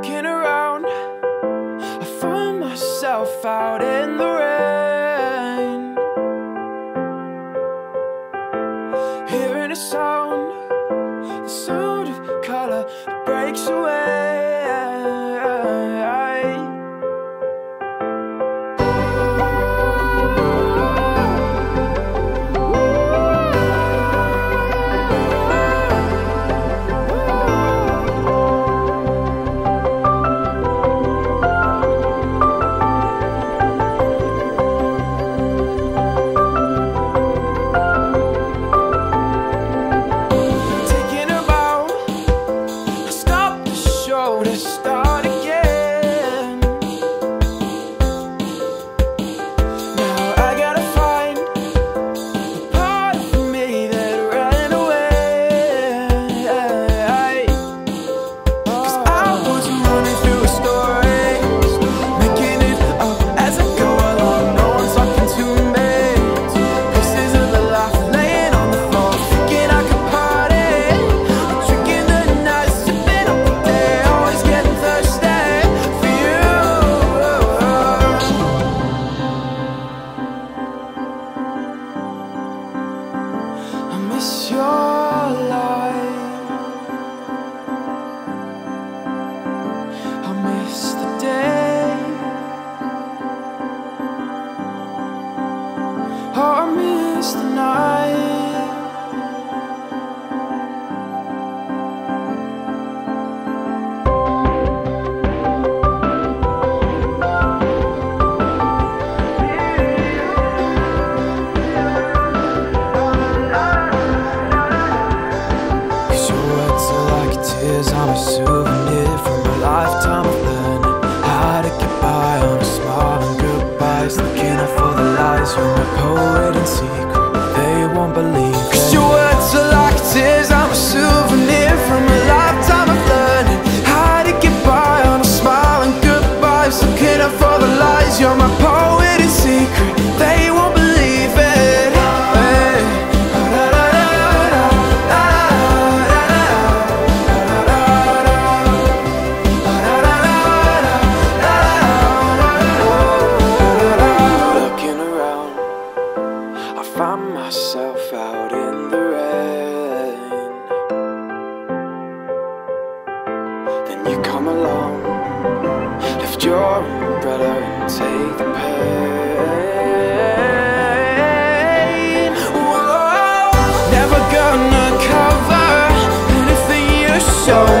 looking around. I find myself out in the rain. Hearing a sound The sound of color breaks away. miss your mais de. take the pain. Whoa, never gonna cover anything you show